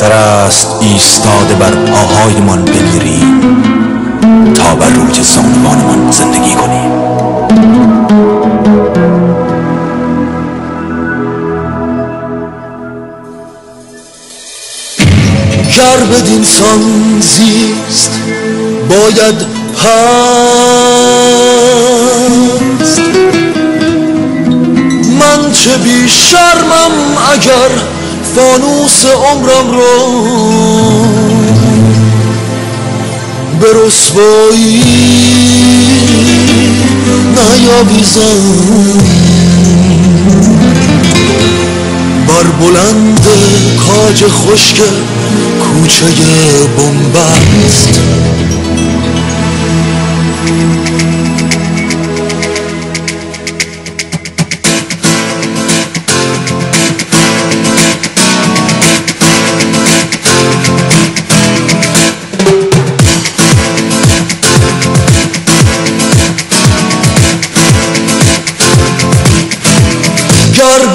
بهتر است ایستاده بر پاهایمان بمیریم تا بر روی زانوانمان زندگی کنیم گر بدین سان زیست باید پست من چه بی شرمم اگر فانوس عمرم را به رسوایی نیاویزم. بر بلند کاج خشک کوچه بنبست.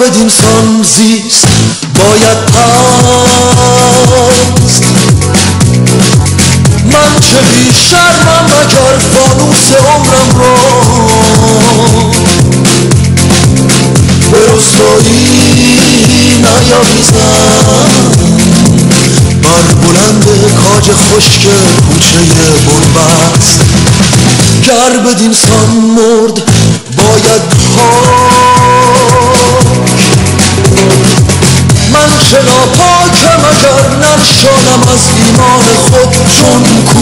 بدین سان زیست باید پست من چه بی شرمم اگر فانوس عمرم را به رسوایی نیاویزم بر بلند کاج خشک کوچه بنبست. گر بدین سان مرد باید پاک من چه ناپاکم اگر ننشانم از ایمان خود چون کو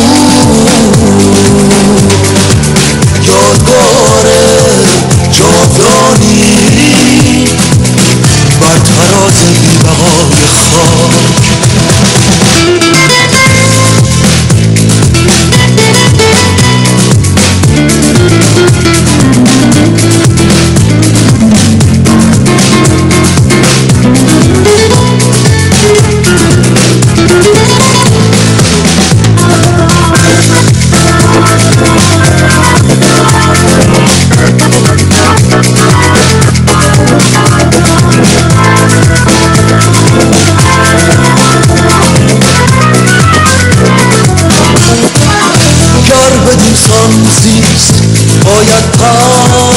یادگار جاودانی باید پست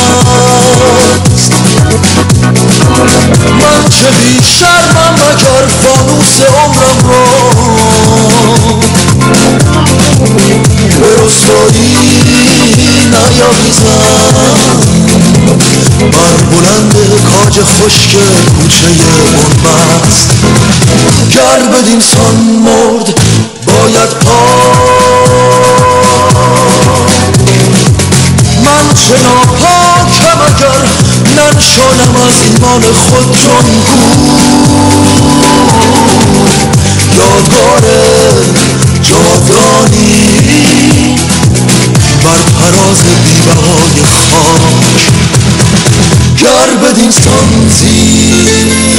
من چه بی شرمم اگر فانوس عمرم را به رسوایی نیاویزم بر بلند کاج خشک کوچه بنبست گر بدین سان مرد باید پاک جانم از ایمان خود جان بود. یادگار جاودانی. بر پراز دیوهای خاک. گر بدین سانزی